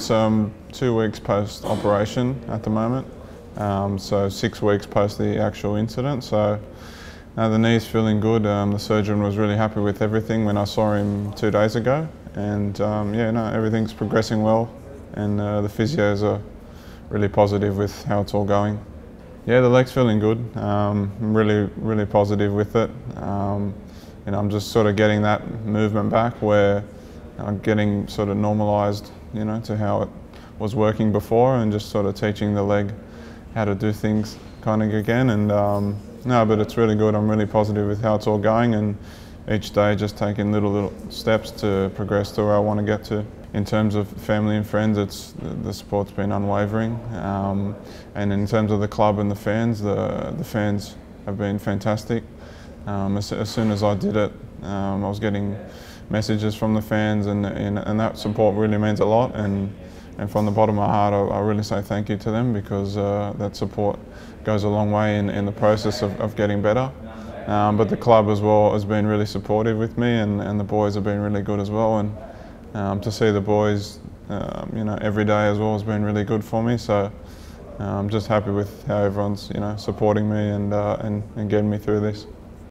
So I'm two weeks post operation at the moment, um, so six weeks post the actual incident. So uh, the knee's feeling good. Um, the surgeon was really happy with everything when I saw him two days ago, and um, yeah, no, everything's progressing well, and uh, the physios are really positive with how it's all going. Yeah, the leg's feeling good. Um, I'm really, really positive with it. Um, you I'm just sort of getting that movement back where I'm getting sort of normalised, you know, to how it was working before, and just sort of teaching the leg how to do things kind of again. And um, no, but it's really good. I'm really positive with how it's all going, and each day just taking little little steps to progress to where I want to get to. In terms of family and friends, it's the support's been unwavering, um, and in terms of the club and the fans, the the fans have been fantastic. Um, as, as, soon as I did it, um, I was getting messages from the fans, and, and, and that support really means a lot. And and from the bottom of my heart, I, I really say thank you to them because uh, that support goes a long way in, in the process of, of getting better. Um, but the club as well has been really supportive with me, and, and the boys have been really good as well. And um, to see the boys, um, you know, every day as well has been really good for me. So I'm just happy with how everyone's, you know, supporting me and, uh, and, and getting me through this.